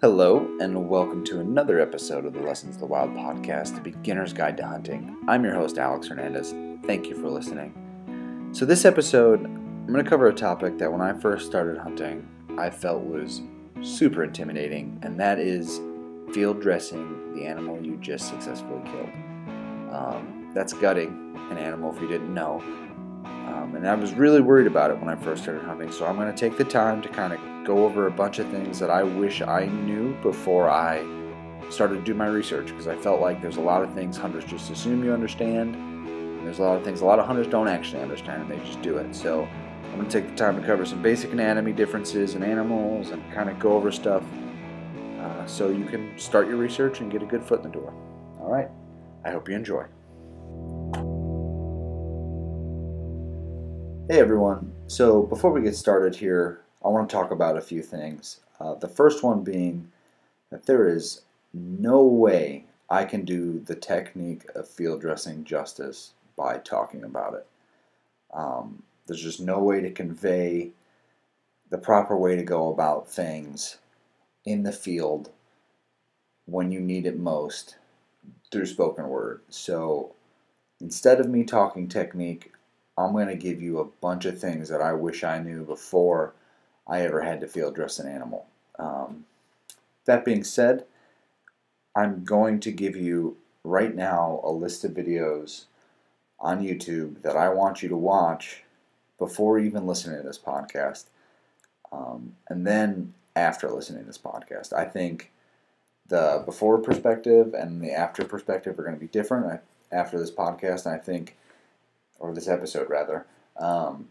Hello, and welcome to another episode of the Lessons of the Wild podcast, the beginner's guide to hunting. I'm your host, Alex Hernandez. Thank you for listening. So, this episode, I'm going to cover a topic that when I first started hunting, I felt was super intimidating, and that is field dressing the animal you just successfully killed. Um, that's gutting an animal if you didn't know. Um, and I was really worried about it when I first started hunting, so I'm going to take the time to kind of go over a bunch of things that I wish I knew before I started to do my research because I felt like there's a lot of things hunters just assume you understand. And there's a lot of things a lot of hunters don't actually understand and they just do it. So I'm going to take the time to cover some basic anatomy differences in animals and kind of go over stuff uh, so you can start your research and get a good foot in the door. All right. I hope you enjoy. Hey everyone. So before we get started here, I want to talk about a few things. Uh, the first one being that there is no way I can do the technique of field dressing justice by talking about it. Um, there's just no way to convey the proper way to go about things in the field when you need it most through spoken word. So instead of me talking technique, I'm going to give you a bunch of things that I wish I knew before I ever had to field dress an animal. Um, that being said, I'm going to give you right now a list of videos on YouTube that I want you to watch before even listening to this podcast. Um, and then after listening to this podcast. I think the before perspective and the after perspective are going to be different after this podcast. I think or this episode rather, um,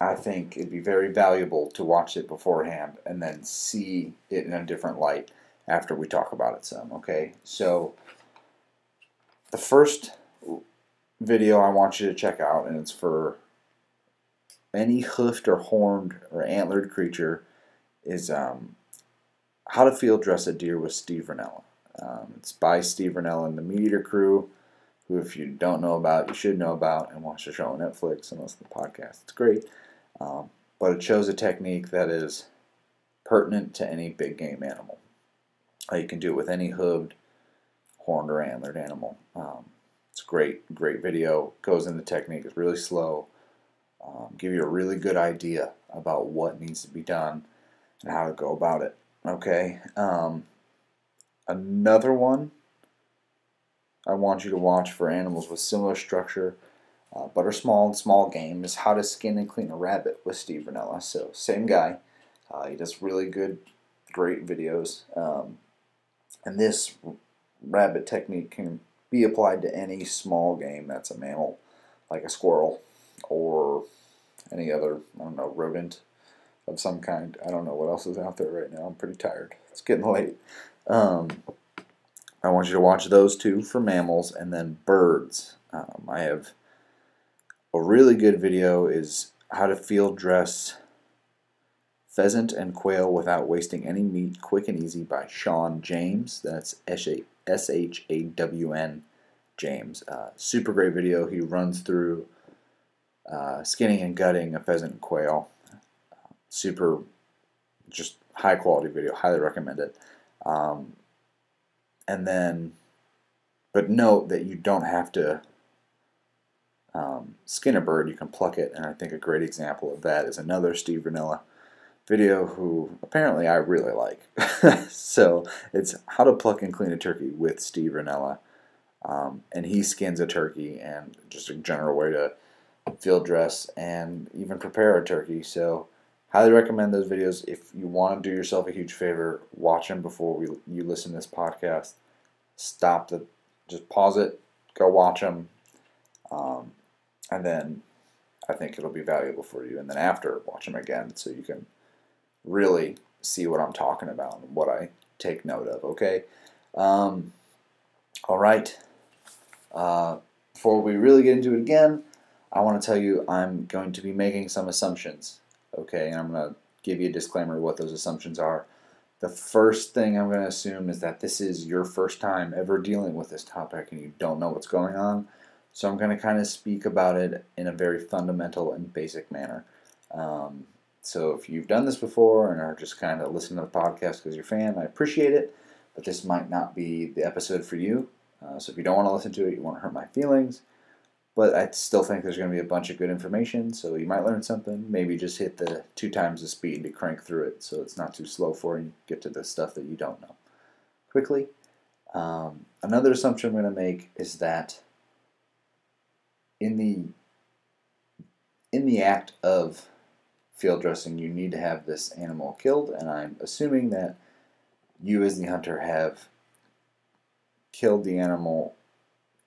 I think it'd be very valuable to watch it beforehand and then see it in a different light after we talk about it some. Okay, so the first video I want you to check out, and it's for any hoofed or horned or antlered creature, is um, how to field dress a deer with Steve Rinella. Um, it's by Steve Rinella and the MeatEater Crew who, if you don't know about, you should know about and watch the show on Netflix and listen to the podcast. It's great. Um, but it shows a technique that is pertinent to any big game animal. Uh, you can do it with any hooved, horned, or antlered animal. Um, it's great, great video. Goes into the technique. It's really slow. Um, give you a really good idea about what needs to be done and how to go about it. Okay. Um, another one I want you to watch for animals with similar structure uh, but are small and small game is How to Skin and Clean a Rabbit with Steve Rinella. So, same guy. Uh, he does really good, great videos. Um, and this rabbit technique can be applied to any small game that's a mammal, like a squirrel or any other, I don't know, rodent of some kind. I don't know what else is out there right now. I'm pretty tired. It's getting late. Um, I want you to watch those two for mammals and then birds. Um, I have a really good video is how to field dress pheasant and quail without wasting any meat, quick and easy by Shawn James. That's S H A W N James. Uh, super great video. He runs through uh, skinning and gutting a pheasant and quail. Super, just high quality video. Highly recommend it. Um, and then, but note that you don't have to um, skin a bird, you can pluck it, and I think a great example of that is another Steve Rinella video who apparently I really like. so it's how to pluck and clean a turkey with Steve Rinella. Um, and he skins a turkey and just a general way to field dress and even prepare a turkey. So highly recommend those videos. If you want to do yourself a huge favor, watch them before we, you listen to this podcast. Stop the, just pause it, go watch them, um, and then I think it'll be valuable for you. And then after, watch them again so you can really see what I'm talking about and what I take note of. Okay. Um, all right. Uh, before we really get into it again, I want to tell you I'm going to be making some assumptions okay? And I'm going to give you a disclaimer of what those assumptions are. The first thing I'm going to assume is that this is your first time ever dealing with this topic and you don't know what's going on. So I'm going to kind of speak about it in a very fundamental and basic manner. Um, so if you've done this before and are just kind of listening to the podcast because you're a fan, I appreciate it. But this might not be the episode for you. Uh, so if you don't want to listen to it, you won't hurt my feelings. But I still think there's going to be a bunch of good information, so you might learn something. Maybe just hit the two times the speed to crank through it so it's not too slow for you. Get to the stuff that you don't know quickly. Um, another assumption I'm going to make is that in the in the act of field dressing, you need to have this animal killed, and I'm assuming that you, as the hunter, have killed the animal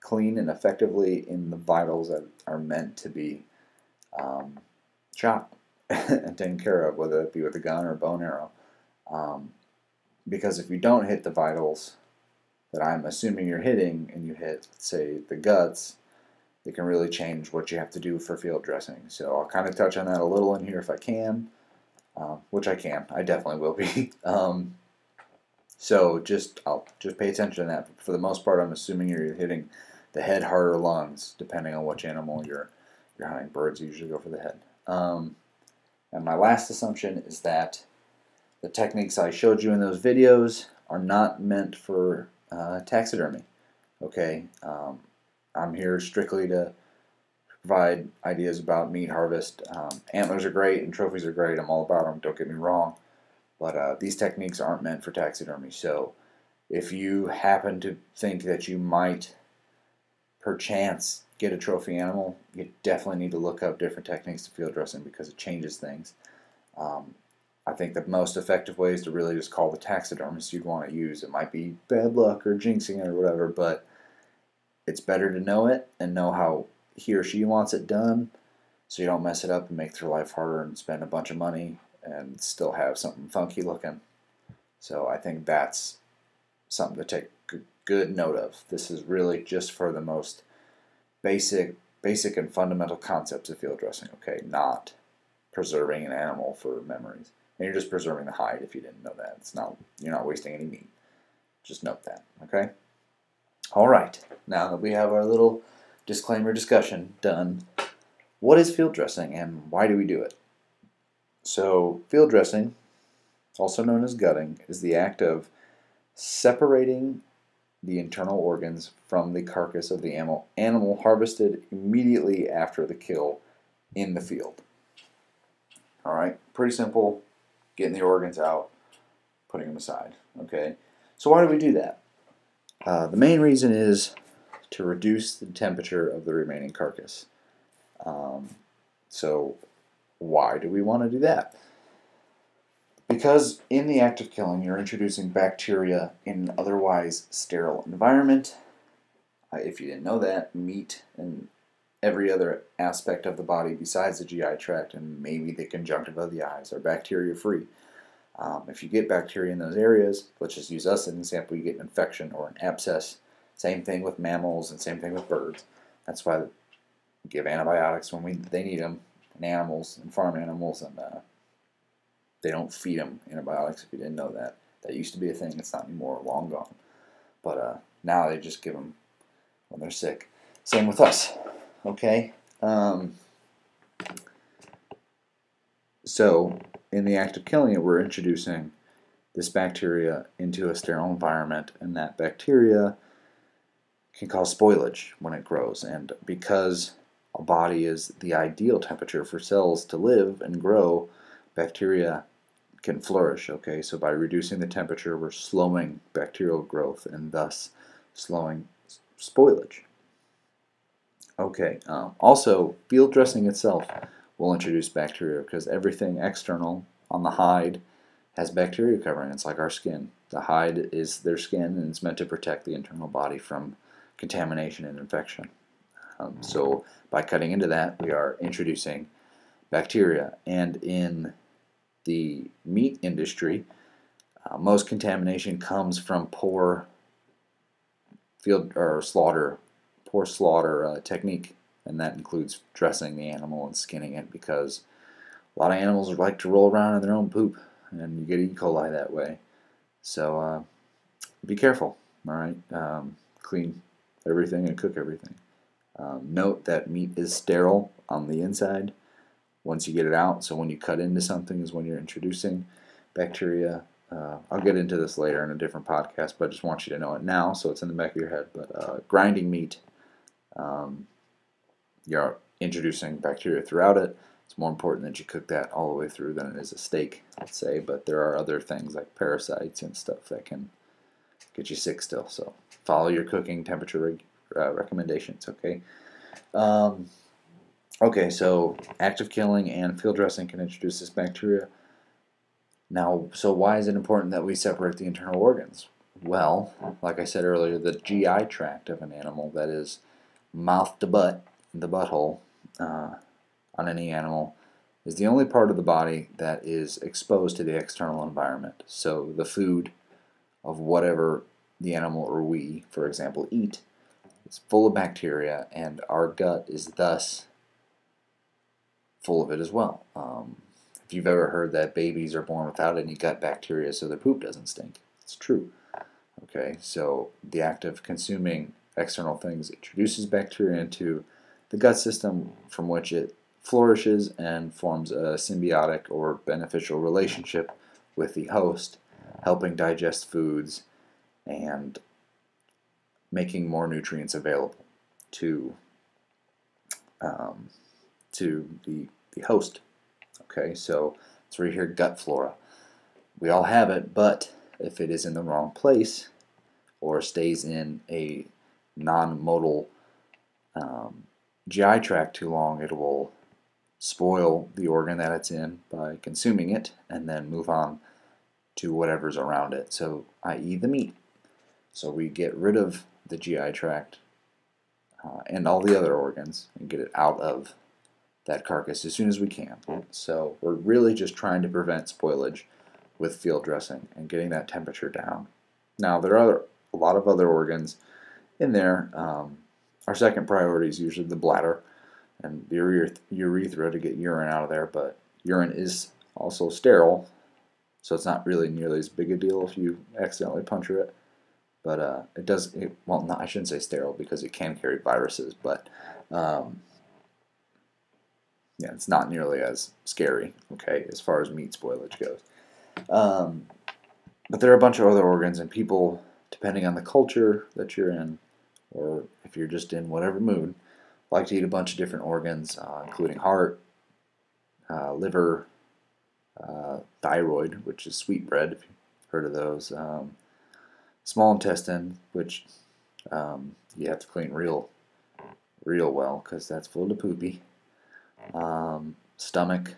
clean and effectively in the vitals that are meant to be um, shot and taken care of, whether it be with a gun or a bow and arrow. Um, because if you don't hit the vitals that I'm assuming you're hitting, and you hit, say, the guts, it can really change what you have to do for field dressing. So I'll kind of touch on that a little in here if I can, uh, which I can. I definitely will be. um, so just I'll just pay attention to that. For the most part, I'm assuming you're hitting the head, heart, or lungs, depending on which animal you're you're hunting. Birds usually go for the head. Um, and my last assumption is that the techniques I showed you in those videos are not meant for uh, taxidermy. Okay, um, I'm here strictly to provide ideas about meat harvest. Um, antlers are great and trophies are great. I'm all about them. Don't get me wrong, but uh, these techniques aren't meant for taxidermy. So, if you happen to think that you might, perchance, get a trophy animal, you definitely need to look up different techniques to field dressing because it changes things. Um, I think the most effective way is to really just call the taxidermist you'd want to use. It might be bad luck or jinxing it or whatever, but it's better to know it and know how he or she wants it done so you don't mess it up and make their life harder and spend a bunch of money and still have something funky looking. So I think that's something to take good note of. This is really just for the most basic basic and fundamental concepts of field dressing, okay? Not preserving an animal for memories. And you're just preserving the hide if you didn't know that. It's not you're not wasting any meat. Just note that, okay? All right, now that we have our little disclaimer discussion done, what is field dressing and why do we do it? So, field dressing, also known as gutting, is the act of separating the internal organs from the carcass of the animal, animal harvested immediately after the kill in the field. All right, pretty simple. Getting the organs out, putting them aside. Okay, so why do we do that? Uh, the main reason is to reduce the temperature of the remaining carcass. Um, so, why do we want to do that? Because in the act of killing, you're introducing bacteria in an otherwise sterile environment. Uh, if you didn't know that, meat and every other aspect of the body besides the GI tract and maybe the conjunctiva of the eyes are bacteria free. Um, if you get bacteria in those areas, let's just use us as an example, you get an infection or an abscess. Same thing with mammals and same thing with birds. That's why we give antibiotics when we they need them in animals and farm animals, and uh, they don't feed them antibiotics. If you didn't know that, that used to be a thing. It's not anymore. Long gone. But uh, now they just give them when they're sick. Same with us. Okay. Um, so in the act of killing it, we're introducing this bacteria into a sterile environment, and that bacteria can cause spoilage when it grows. And because a body is the ideal temperature for cells to live and grow, bacteria can flourish. Okay, so by reducing the temperature, we're slowing bacterial growth and thus slowing spoilage. Okay, um, also, field dressing itself will introduce bacteria because everything external on the hide has bacteria covering. It's like our skin. The hide is their skin and it's meant to protect the internal body from contamination and infection. Um, so by cutting into that, we are introducing bacteria. And in the meat industry, uh, most contamination comes from poor field or slaughter, poor slaughter uh, technique and that includes dressing the animal and skinning it because a lot of animals like to roll around in their own poop, and you get E. coli that way. So uh, be careful, all right? Um, clean everything and cook everything. Um, note that meat is sterile on the inside, once you get it out. So when you cut into something is when you're introducing bacteria. Uh, I'll get into this later in a different podcast, but I just want you to know it now so it's in the back of your head. But uh, grinding meat, um, you're introducing bacteria throughout it. It's more important that you cook that all the way through than it is a steak, let's say. But there are other things like parasites and stuff that can get you sick still. So follow your cooking temperature uh, recommendations, okay? Um, okay, so active killing and field dressing can introduce this bacteria. Now, so why is it important that we separate the internal organs? Well, like I said earlier, the GI tract of an animal, that is mouth to butt, the butthole, uh, on any animal, is the only part of the body that is exposed to the external environment. So the food of whatever the animal or we, for example, eat is full of bacteria, and our gut is thus full of it as well. Um, if you've ever heard that babies are born without any gut bacteria so their poop doesn't stink, it's true. Okay, so the act of consuming external things introduces bacteria into the gut system from which it flourishes and forms a symbiotic or beneficial relationship with the host, helping digest foods and making more nutrients available to um, to the, the host. Okay, so it's right here gut flora. We all have it, but if it is in the wrong place or stays in a non-modal um, GI tract too long, it will spoil the organ that it's in by consuming it and then move on to whatever's around it. So, i.e., the meat. So, we get rid of the GI tract uh, and all the other organs and get it out of that carcass as soon as we can. So, we're really just trying to prevent spoilage with field dressing and getting that temperature down. Now, there are a lot of other organs in there. Um, our second priority is usually the bladder and the urethra to get urine out of there, but urine is also sterile, so it's not really nearly as big a deal if you accidentally puncture it. But uh, it does, it, well, not, I shouldn't say sterile because it can carry viruses, but um, yeah, it's not nearly as scary, okay, as far as meat spoilage goes. Um, but there are a bunch of other organs, and people, depending on the culture that you're in, or if you're just in whatever mood, like to eat a bunch of different organs, uh, including heart, uh, liver, uh, thyroid, which is sweetbread, if you've heard of those, um, small intestine, which um, you have to clean real, real well because that's full of poopy, um, stomach,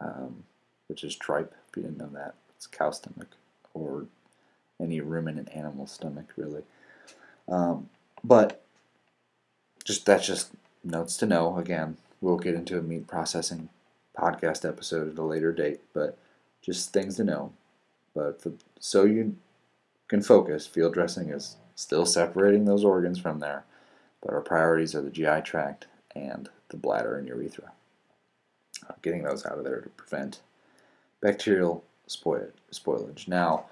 um, which is tripe, if you didn't know that, it's cow stomach, or any ruminant animal stomach, really. But just that's just notes to know. Again, we'll get into a meat processing podcast episode at a later date, but just things to know. But for, so you can focus, field dressing is still separating those organs from there, but our priorities are the GI tract and the bladder and urethra. Uh, getting those out of there to prevent bacterial spoil- spoilage. Now,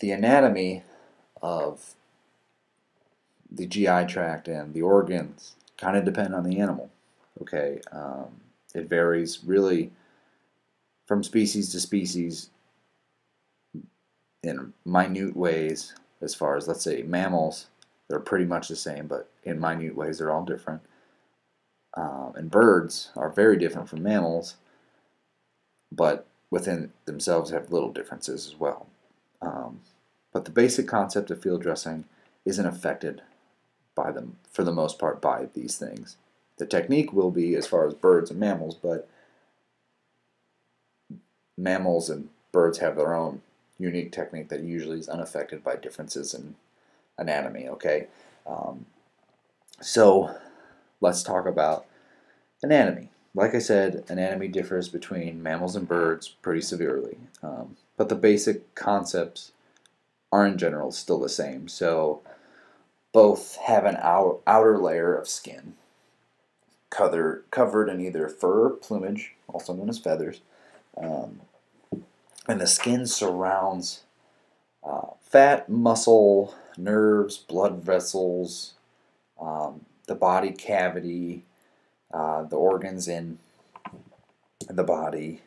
the anatomy of the GI tract and the organs kind of depend on the animal. Okay, um, it varies really from species to species in minute ways. As far as let's say mammals, they're pretty much the same, but in minute ways they're all different. Um, and birds are very different from mammals, but within themselves have little differences as well. Um, but the basic concept of field dressing isn't affected by them for the most part by these things. The technique will be as far as birds and mammals, but mammals and birds have their own unique technique that usually is unaffected by differences in anatomy. Okay, um, so let's talk about anatomy. Like I said, anatomy differs between mammals and birds pretty severely, um, but the basic concepts are in general still the same. So both have an outer layer of skin cover, covered in either fur, plumage, also known as feathers, um, and the skin surrounds uh, fat, muscle, nerves, blood vessels, um, the body cavity, uh, the organs in the body,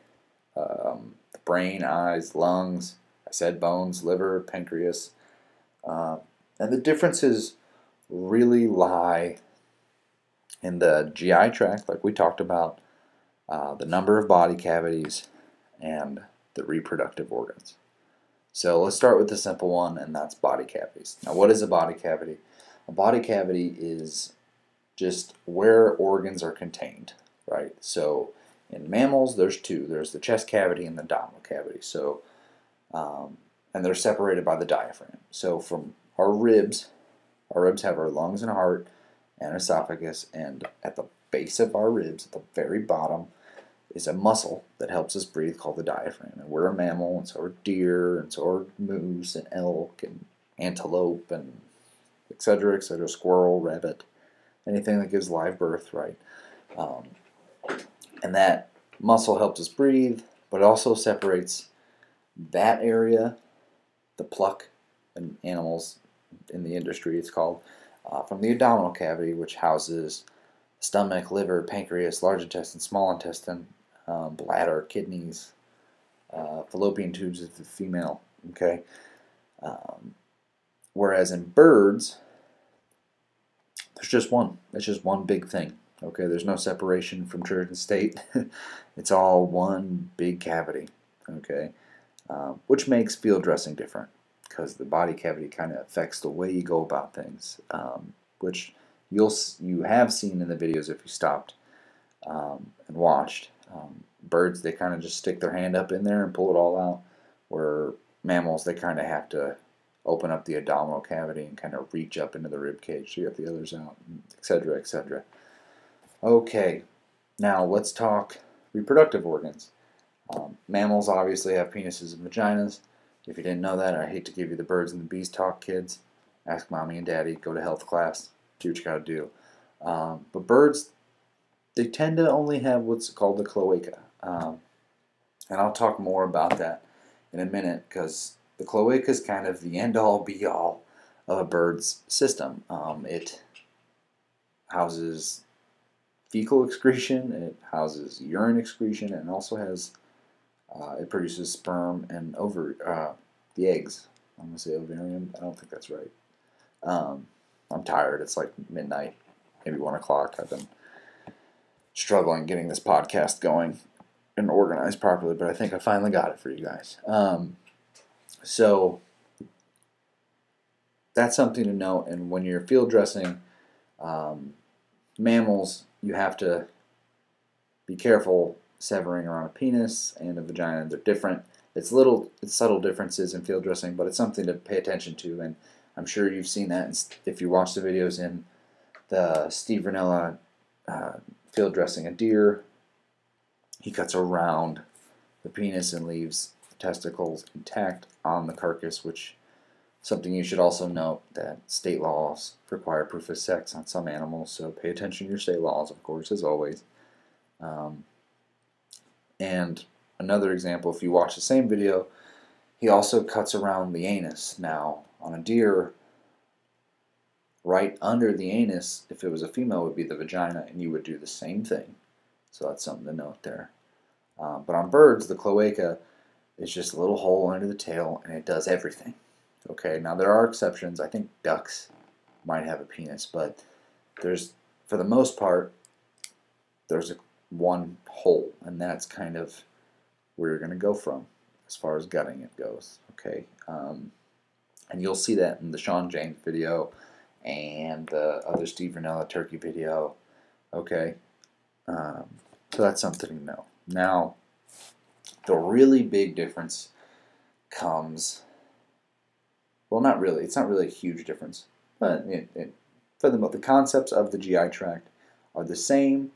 um, the brain, eyes, lungs, I said bones, liver, pancreas. Uh, and the differences really lie in the GI tract, like we talked about, uh, the number of body cavities, and the reproductive organs. So let's start with the simple one, and that's body cavities. Now, what is a body cavity? A body cavity is just where organs are contained, right? So in mammals, there's two. There's the chest cavity and the abdominal cavity. So, um, and they're separated by the diaphragm. So from our ribs, our ribs have our lungs and heart and esophagus, and at the base of our ribs, at the very bottom, is a muscle that helps us breathe called the diaphragm. And we're a mammal, and so are deer, and so are moose, and elk, and antelope, and etc., etc., squirrel, rabbit, anything that gives live birth, right? Um, and that muscle helps us breathe, but it also separates that area, the pluck, in animals in the industry, it's called, uh, from the abdominal cavity, which houses stomach, liver, pancreas, large intestine, small intestine, um, bladder, kidneys, uh, fallopian tubes of the female. Okay. Um, whereas in birds, there's just one. It's just one big thing. Okay, there's no separation from church and state. it's all one big cavity. Okay, uh, which makes field dressing different because the body cavity kind of affects the way you go about things, um, which you'll you have seen in the videos if you stopped um, and watched. Um, birds they kind of just stick their hand up in there and pull it all out, where mammals they kind of have to open up the abdominal cavity and kind of reach up into the rib cage to get the others out, etc., etc. Okay, now let's talk reproductive organs. Um, mammals obviously have penises and vaginas. If you didn't know that, I hate to give you the birds and the bees talk, kids. Ask mommy and daddy, go to health class, do what you gotta do. Um, but birds, they tend to only have what's called the cloaca. Um, and I'll talk more about that in a minute because the cloaca is kind of the end all be all of a bird's system. Um, it houses fecal excretion, it houses urine excretion, and also has uh, it produces sperm and over uh, the eggs. I'm gonna say ovarian. I don't think that's right. Um, I'm tired. It's like midnight, maybe one o'clock. I've been struggling getting this podcast going and organized properly, but I think I finally got it for you guys. Um, so that's something to note. And when you're field dressing um, mammals, you have to be careful severing around a penis and a vagina. They're different. It's little, it's subtle differences in field dressing, but it's something to pay attention to. And I'm sure you've seen that if you watch the videos in the Steve Rinella uh, field dressing a deer. He cuts around the penis and leaves the testicles intact on the carcass, which something you should also note that state laws require proof of sex on some animals, so pay attention to your state laws, of course, as always. Um, and another example, if you watch the same video, he also cuts around the anus. Now, on a deer, right under the anus, if it was a female, would be the vagina, and you would do the same thing. So that's something to note there. Um, but on birds, the cloaca is just a little hole under the tail, and it does everything. Okay, now there are exceptions. I think ducks might have a penis, but there's, for the most part, there's a, one hole, and that's kind of where you're going to go from as far as gutting it goes. Okay, um, and you'll see that in the Shawn James video and the other Steve Rinella turkey video. Okay, um, so that's something to know. Now, the really big difference comes. Well, not really. It's not really a huge difference, but it, it, for the the concepts of the GI tract are the same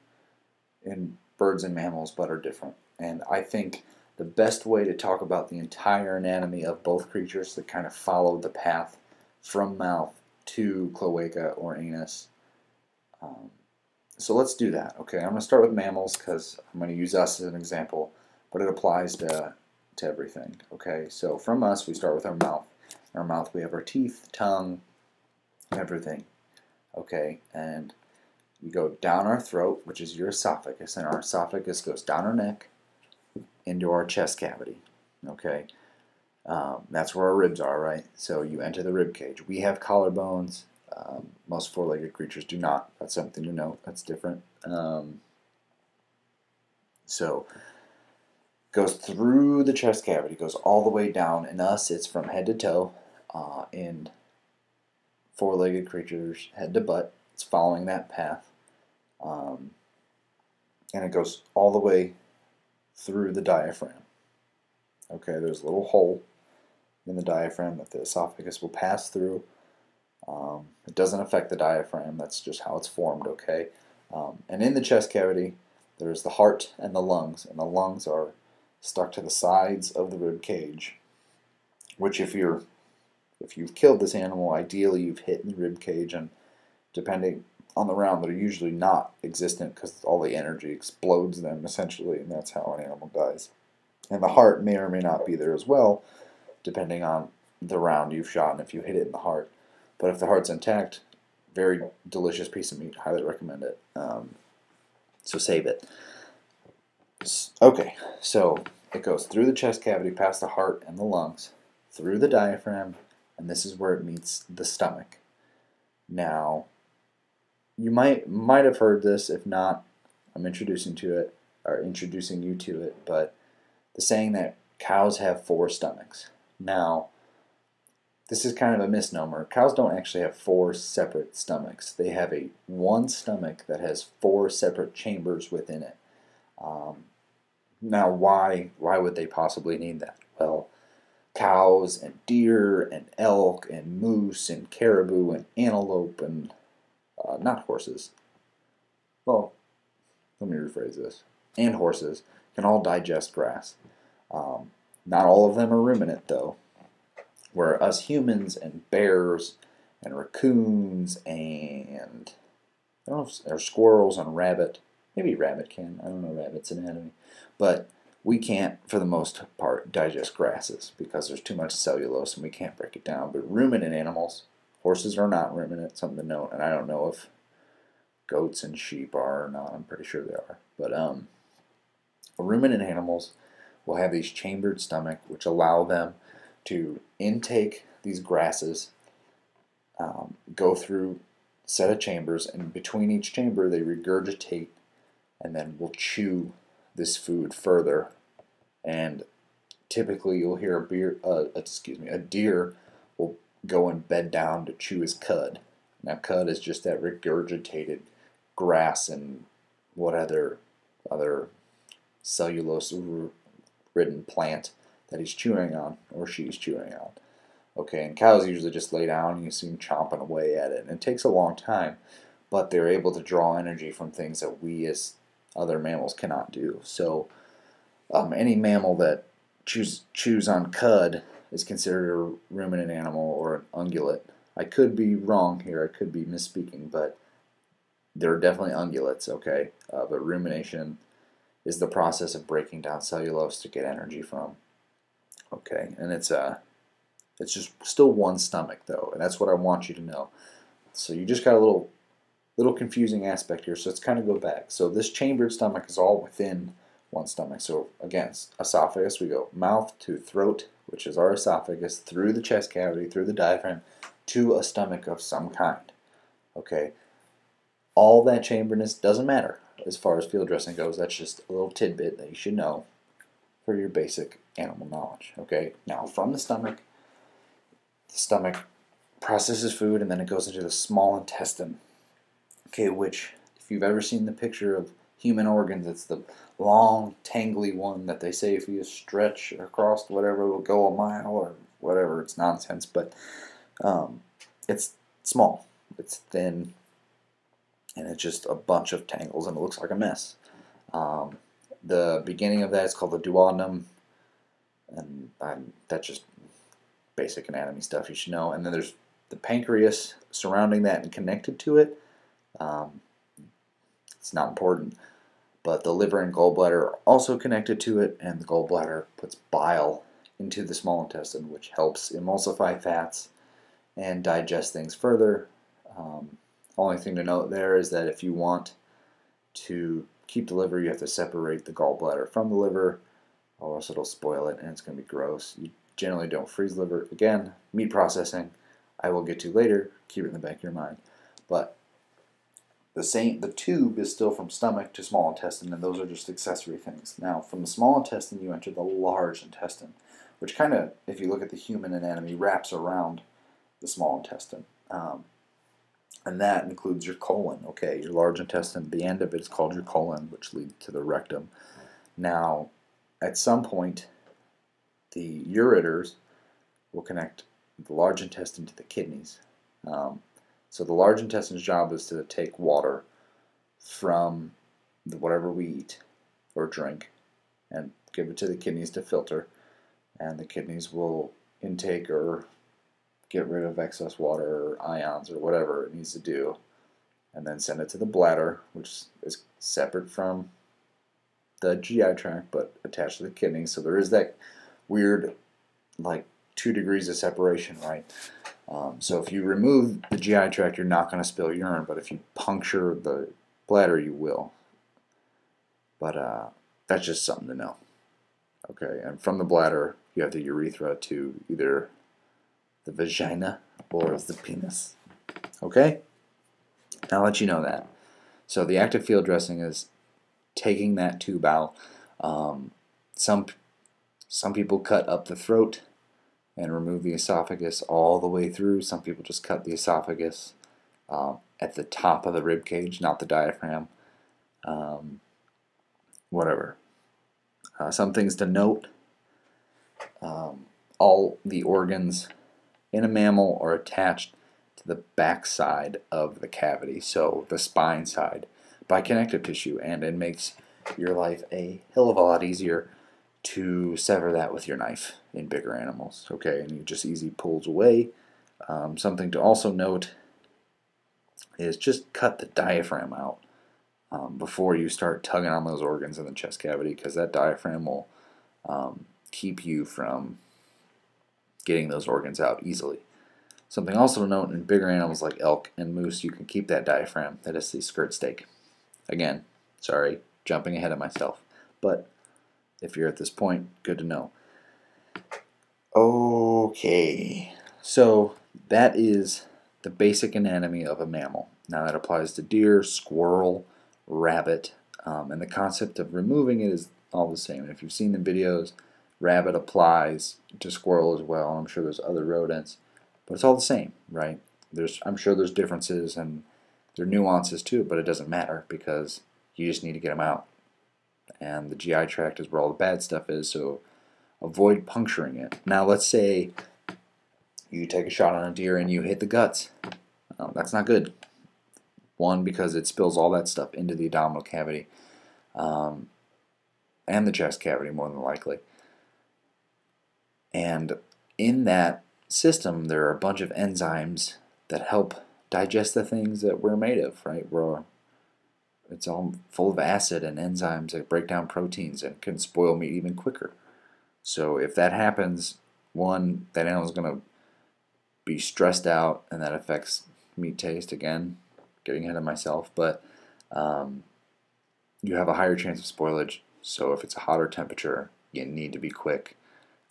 in birds and mammals, but are different. And I think the best way to talk about the entire anatomy of both creatures to kind of follow the path from mouth to cloaca or anus. Um, so let's do that. Okay, I'm going to start with mammals because I'm going to use us as an example, but it applies to, to everything. Okay, so from us, we start with our mouth. In our mouth, we have our teeth, tongue, everything. Okay, and you go down our throat, which is your esophagus, and our esophagus goes down our neck into our chest cavity. Okay, um, that's where our ribs are, right? So you enter the rib cage. We have collarbones. Um, most four-legged creatures do not. That's something to note. That's different. Um, so goes through the chest cavity, goes all the way down. In us, it's from head to toe. Uh, in four-legged creatures, head to butt. It's following that path. Um, and it goes all the way through the diaphragm. Okay, there's a little hole in the diaphragm that the esophagus will pass through. Um, it doesn't affect the diaphragm, that's just how it's formed, okay? Um, and in the chest cavity, there's the heart and the lungs, and the lungs are stuck to the sides of the rib cage, which if you're if you've killed this animal, ideally you've hit the rib cage, and depending on the round, they're usually not existent because all the energy explodes them essentially, and that's how an animal dies. And the heart may or may not be there as well, depending on the round you've shot and if you hit it in the heart. But if the heart's intact, very delicious piece of meat. Highly recommend it. Um, so save it. Okay, so it goes through the chest cavity, past the heart and the lungs, through the diaphragm, and this is where it meets the stomach. Now, you might might have heard this. If not, I'm introducing to it or introducing you to it. But the saying that cows have four stomachs. Now, this is kind of a misnomer. Cows don't actually have four separate stomachs. They have a one stomach that has four separate chambers within it. Um, now, why why would they possibly need that? Well, cows and deer and elk and moose and caribou and antelope and uh, not horses. Well, let me rephrase this. And horses can all digest grass. Um, not all of them are ruminant, though. Where us humans and bears and raccoons and I don't know if squirrels and rabbit, maybe rabbit can. I don't know rabbit's anatomy, but we can't, for the most part, digest grasses because there's too much cellulose and we can't break it down. But ruminant animals, Horses are not ruminant, something to note, and I don't know if goats and sheep are or not. I'm pretty sure they are. But um, ruminant animals will have these chambered stomach, which allow them to intake these grasses, um, go through a set of chambers, and between each chamber they regurgitate and then will chew this food further. And typically you'll hear a beer, uh, excuse me, a deer go and bed down to chew his cud. Now, cud is just that regurgitated grass and what other other cellulose ridden plant that he's chewing on or she's chewing on. Okay, and cows usually just lay down and you see them chomping away at it. And it takes a long time, but they're able to draw energy from things that we as other mammals cannot do. So, um, any mammal that chews chews on cud is considered a ruminant animal or an ungulate. I could be wrong here, I could be misspeaking, but they're definitely ungulates, okay? Uh, but rumination is the process of breaking down cellulose to get energy from. Okay, and it's uh, it's just still one stomach though, and that's what I want you to know. So you just got a little little confusing aspect here, so let's kind of go back. So this chambered stomach is all within one stomach. So again, esophagus, we go mouth to throat, which is our esophagus, through the chest cavity, through the diaphragm, to a stomach of some kind. Okay? All that chamberedness doesn't matter as far as field dressing goes. That's just a little tidbit that you should know for your basic animal knowledge. Okay? Now, from the stomach, the stomach processes food and then it goes into the small intestine. Okay, which, if you've ever seen the picture of human organs. It's the long, tangly one that they say if you stretch across whatever, it'll go a mile or whatever. It's nonsense, but um, it's small, it's thin, and it's just a bunch of tangles, and it looks like a mess. Um, the beginning of that is called the duodenum, and I'm, that's just basic anatomy stuff you should know. And then there's the pancreas surrounding that and connected to it. Um, it's not important. But the liver and gallbladder are also connected to it, and the gallbladder puts bile into the small intestine, which helps emulsify fats and digest things further. Um, Only thing to note there is that if you want to keep the liver, you have to separate the gallbladder from the liver, or else it'll spoil it and it's going to be gross. You generally don't freeze liver. Again, meat processing, I will get to later. Keep it in the back of your mind. But the same, the tube is still from stomach to small intestine, and those are just accessory things. Now, from the small intestine, you enter the large intestine, which kind of, if you look at the human anatomy, wraps around the small intestine. Um, and that includes your colon, okay? Your large intestine, the end of it is called your colon, which leads to the rectum. Now, at some point, the ureters will connect the large intestine to the kidneys. Um, so the large intestine's job is to take water from the, whatever we eat or drink and give it to the kidneys to filter, and the kidneys will intake or get rid of excess water or ions or whatever it needs to do, and then send it to the bladder, which is separate from the GI tract but attached to the kidneys. So there is that weird, like, two degrees of separation, right? Um, so if you remove the GI tract, you're not going to spill urine, but if you puncture the bladder, you will. But uh, that's just something to know. Okay, and from the bladder, you have the urethra to either the vagina or the penis. Okay? I'll let you know that. So the active field dressing is taking that tube out. Um, some some people cut up the throat and remove the esophagus all the way through. Some people just cut the esophagus um, at the top of the rib cage, not the diaphragm. Um, whatever. Uh, some things to note. Um, all the organs in a mammal are attached to the back side of the cavity, so the spine side, by connective tissue, and it makes your life a hell of a lot easier to sever that with your knife in bigger animals. Okay, and you just easy pulls away. Um, something to also note is just cut the diaphragm out um, before you start tugging on those organs in the chest cavity because that diaphragm will um, keep you from getting those organs out easily. Something also to note in bigger animals like elk and moose, you can keep that diaphragm. That is the skirt steak. Again, sorry, jumping ahead of myself. But if you're at this point, good to know. Okay, so that is the basic anatomy of a mammal. Now that applies to deer, squirrel, rabbit, um, and the concept of removing it is all the same. And if you've seen the videos, rabbit applies to squirrel as well. I'm sure there's other rodents, but it's all the same, right? There's, I'm sure there's differences and there are nuances too, but it doesn't matter because you just need to get them out and the GI tract is where all the bad stuff is, so avoid puncturing it. Now, let's say you take a shot on a deer and you hit the guts. Um, that's not good. One, because it spills all that stuff into the abdominal cavity um, and the chest cavity, more than likely. And in that system, there are a bunch of enzymes that help digest the things that we're made of, right? We're it's all full of acid and enzymes that break down proteins and can spoil meat even quicker. So if that happens, one, that animal is going to be stressed out and that affects meat taste. Again, getting ahead of myself, but um, you have a higher chance of spoilage. So if it's a hotter temperature, you need to be quick.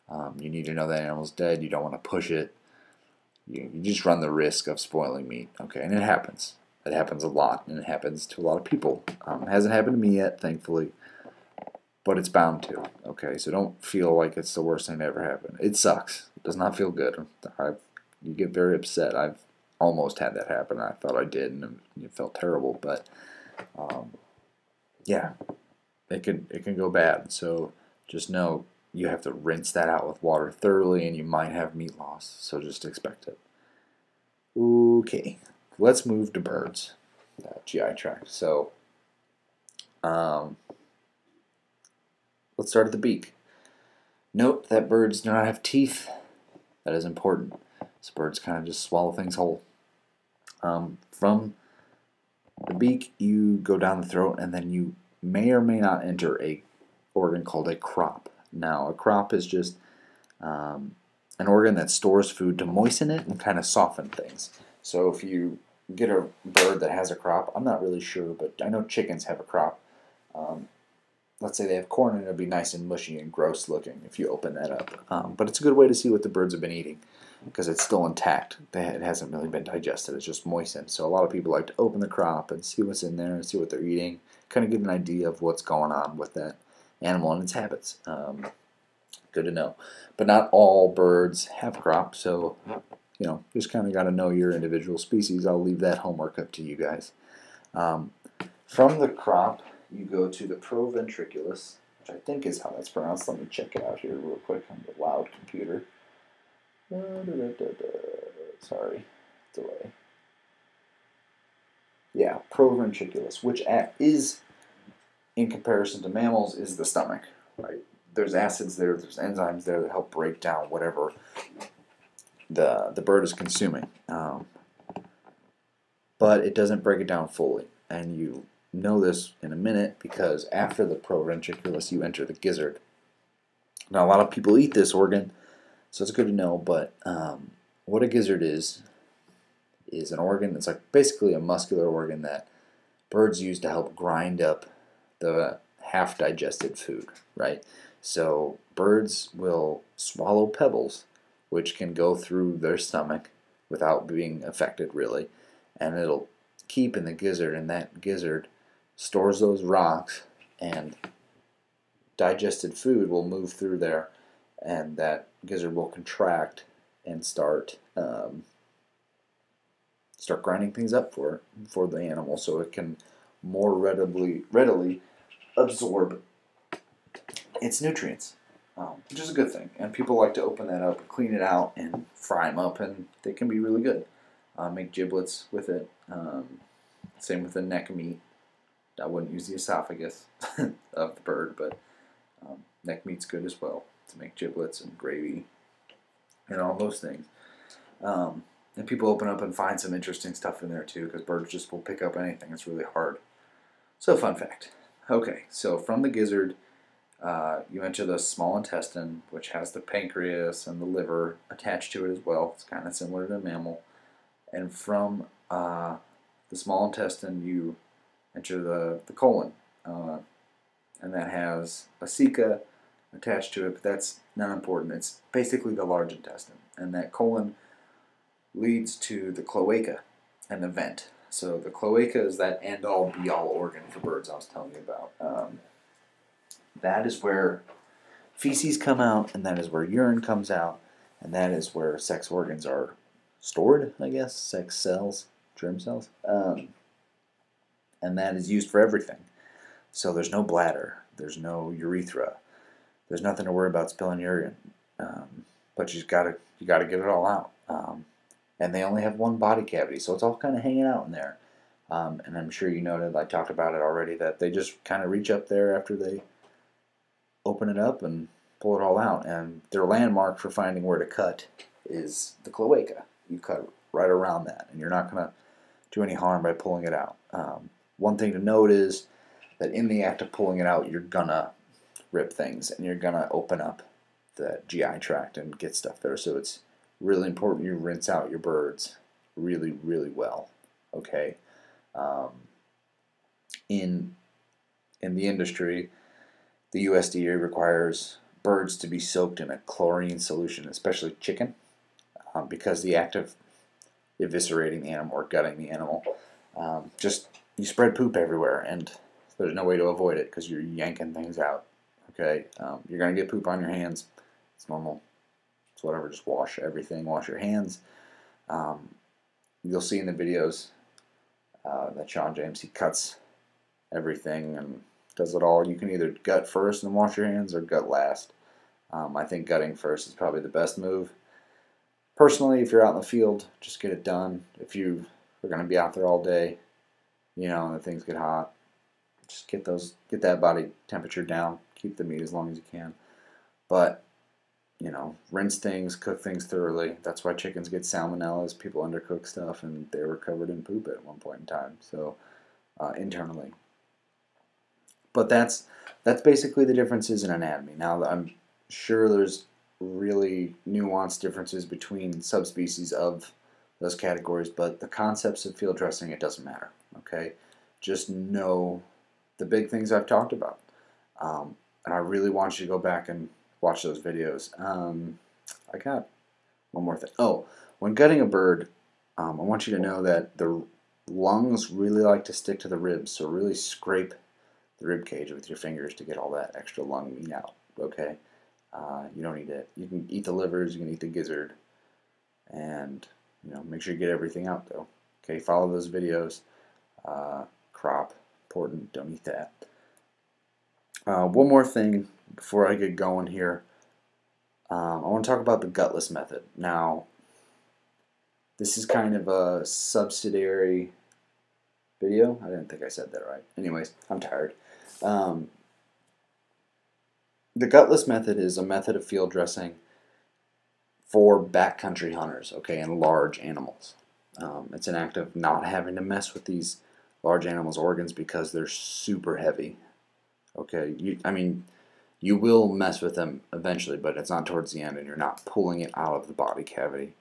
Um, you need to know that animal's dead. You don't want to push it. You, you just run the risk of spoiling meat. Okay, and it happens. It happens a lot, and it happens to a lot of people. Um, hasn't happened to me yet, thankfully, but it's bound to. Okay, so don't feel like it's the worst thing to ever happened. It sucks. It does not feel good. I've, you get very upset. I've almost had that happen. I thought I did, and it felt terrible. But um, yeah, it can it can go bad. So just know you have to rinse that out with water thoroughly, and you might have meat loss. So just expect it. Okay let's move to birds, uh, GI tract. So, um, let's start at the beak. Note that birds do not have teeth. That is important. So birds kind of just swallow things whole. Um, from the beak, you go down the throat, and then you may or may not enter a organ called a crop. Now, a crop is just um, an organ that stores food to moisten it and kind of soften things. So if you get a bird that has a crop. I'm not really sure, but I know chickens have a crop. Um, let's say they have corn and it'll be nice and mushy and gross looking if you open that up. Um, but it's a good way to see what the birds have been eating because it's still intact. It hasn't really been digested. It's just moistened. So a lot of people like to open the crop and see what's in there and see what they're eating. Kind of get an idea of what's going on with that animal and its habits. Um, good to know. But not all birds have crops, so you know, just kind of got to know your individual species. I'll leave that homework up to you guys. Um, from the crop, you go to the proventriculus, which I think is how that's pronounced. Let me check it out here real quick on the loud computer. Da, da, da, Sorry, delay. Yeah, proventriculus, which is, in comparison to mammals, is the stomach. Right? There's acids there, there's enzymes there that help break down whatever the the bird is consuming. Um, but it doesn't break it down fully, and you know this in a minute because after the proventriculus, you enter the gizzard. Now, a lot of people eat this organ, so it's good to know. But um, what a gizzard is is an organ. It's like basically a muscular organ that birds use to help grind up the half digested food, right? So birds will swallow pebbles which can go through their stomach without being affected really, and it'll keep in the gizzard, and that gizzard stores those rocks, and digested food will move through there, and that gizzard will contract and start um, start grinding things up for for the animal, so it can more readily readily absorb its nutrients um, which is a good thing. And people like to open that up, clean it out, and fry them up, and they can be really good. Uh, make giblets with it. Um, same with the neck meat. I wouldn't use the esophagus of the bird, but um, neck meat's good as well to make giblets and gravy and all those things. Um, and people open up and find some interesting stuff in there too, because birds just will pick up anything. It's really hard. So, fun fact. Okay, so from the gizzard uh, you enter the small intestine, which has the pancreas and the liver attached to it as well. It's kind of similar to a mammal. And from uh, the small intestine, you enter the, the colon. Uh, and that has a ceca attached to it, but that's not important. It's basically the large intestine. And that colon leads to the cloaca and the vent. So the cloaca is that end all be all organ for birds I was telling you about. Um, that is where feces come out, and that is where urine comes out, and that is where sex organs are stored, I guess, sex cells, germ cells. Um, and that is used for everything. So there's no bladder, there's no urethra, there's nothing to worry about spilling urine. Um, but you gotta you gotta get it all out. Um, and they only have one body cavity, so it's all kind of hanging out in there. Um, and I'm sure you noted, I talked about it already, that they just kind of reach up there after they open it up and pull it all out. And their landmark for finding where to cut is the cloaca. You cut right around that, and you're not going to do any harm by pulling it out. Um, one thing to note is that in the act of pulling it out, you're going to rip things and you're going to open up the GI tract and get stuff there. So it's really important you rinse out your birds really, really well. Okay. Um, in in the industry, the USDA requires birds to be soaked in a chlorine solution, especially chicken, um, because the act of eviscerating the animal or gutting the animal, um, just you spread poop everywhere, and there's no way to avoid it because you're yanking things out. Okay, um, you're gonna get poop on your hands. It's normal. It's whatever. Just wash everything. Wash your hands. Um, you'll see in the videos uh, that Shawn James he cuts everything and does it all. You can either gut first and wash your hands or gut last. Um, I think gutting first is probably the best move. Personally, if you're out in the field, just get it done. If you are going to be out there all day, you know, and things get hot, just get those, get that body temperature down. Keep the meat as long as you can. But you know, rinse things, cook things thoroughly. That's why chickens get salmonellas. People undercook stuff, and they were covered in poop at one point in time. So uh, internally, but that's that's basically the differences in anatomy. Now I'm sure there's really nuanced differences between subspecies of those categories, but the concepts of field dressing, it doesn't matter. Okay, just know the big things I've talked about, um, and I really want you to go back and watch those videos. Um, I got one more thing. Oh, when gutting a bird, um, I want you to know that the lungs really like to stick to the ribs, so really scrape the rib cage with your fingers to get all that extra lung meat out. Okay, uh, you don't need it. You can eat the livers, you can eat the gizzard, and you know make sure you get everything out though. Okay, follow those videos. Uh, crop important. Don't eat that. Uh, one more thing before I get going here. Um, I want to talk about the gutless method. Now, this is kind of a subsidiary video. I didn't think I said that right. Anyways, I'm tired. Um, the gutless method is a method of field dressing for backcountry hunters, okay, and large animals. Um, it's an act of not having to mess with these large animals' organs because they're super heavy. Okay, you, I mean, you will mess with them eventually, but it's not towards the end, and you're not pulling it out of the body cavity.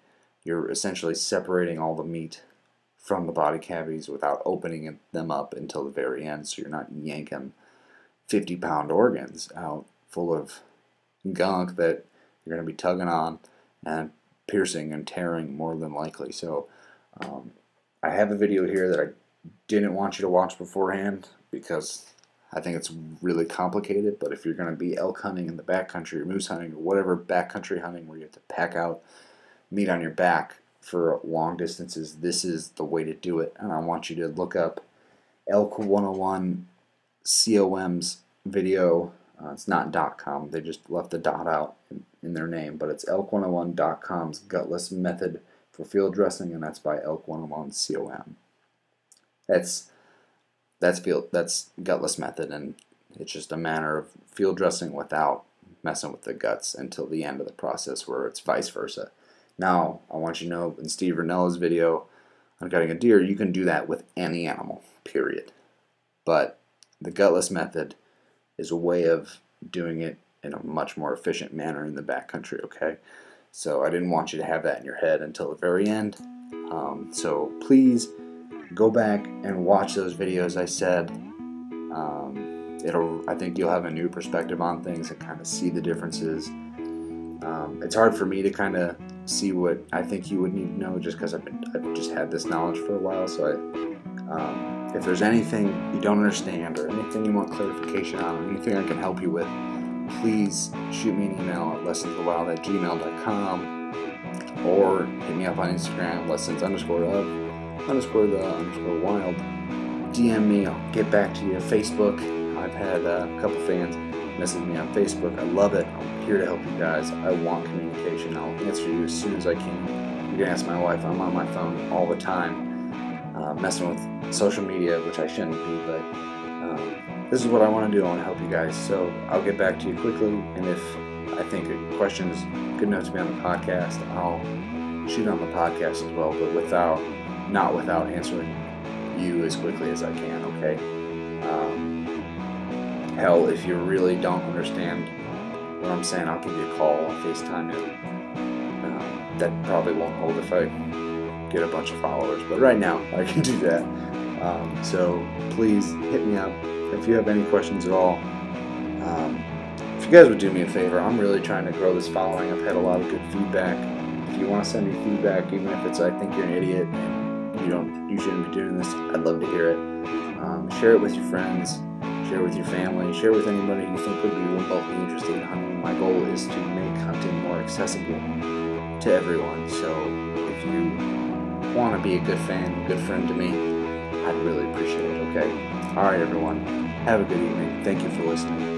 You're essentially separating all the meat from the body cavities without opening them up until the very end, so you're not yanking 50 pound organs out full of gunk that you're going to be tugging on and piercing and tearing more than likely. So um, I have a video here that I didn't want you to watch beforehand because I think it's really complicated. But if you're going to be elk hunting in the backcountry or moose hunting or whatever backcountry hunting where you have to pack out meat on your back for long distances, this is the way to do it. And I want you to look up Elk 101 COM's video. Uh, it's not .com. They just left the dot out in, in their name, but it's elk101.com's gutless method for field dressing, and that's by Elk 101 COM. That's that's field that's gutless method, and it's just a manner of field dressing without messing with the guts until the end of the process, where it's vice versa. Now, I want you to know in Steve Rinella's video on gutting a deer, you can do that with any animal, period. But the gutless method is a way of doing it in a much more efficient manner in the backcountry, okay? So I didn't want you to have that in your head until the very end. Um, so please go back and watch those videos I said. Um, it'll, I think you'll have a new perspective on things and kind of see the differences. Um, it's hard for me to kind of see what I think you would need to know just because I've, I've just had this knowledge for a while. So I, um, if there's anything you don't understand or anything you want clarification on or anything I can help you with, please shoot me an email at lessonsofwild at gmail.com or hit me up on Instagram, lessons underscore of underscore the underscore wild. DM me, I'll get back to you. On Facebook, I've had a couple fans message me on Facebook. I love it. I'm here to help you guys. I want communication. I'll answer you as soon as I can. You can ask my wife. I'm on my phone all the time, uh, messing with social media, which I shouldn't be, but um, this is what I want to do. I want to help you guys. So I'll get back to you quickly. And if I think a question is good enough to be on the podcast, I'll shoot on the podcast as well, but without, not without answering you as quickly as I can, okay? Um, hell, if you really don't understand what I'm saying, I'll give you a call, I'll FaceTime. Um, that probably won't hold if I get a bunch of followers, but right now I can do that. Um, so please hit me up if you have any questions at all. Um, if you guys would do me a favor, I'm really trying to grow this following. I've had a lot of good feedback. If you want to send me feedback, even if it's I think you're an idiot and you don't, you shouldn't be doing this, I'd love to hear it. Um, share it with your friends share with your family, share with anybody you think would be remotely interested in hunting. My goal is to make hunting more accessible to everyone. So if you want to be a good fan, good friend to me, I'd really appreciate it, okay? Alright, everyone. Have a good evening. Thank you for listening.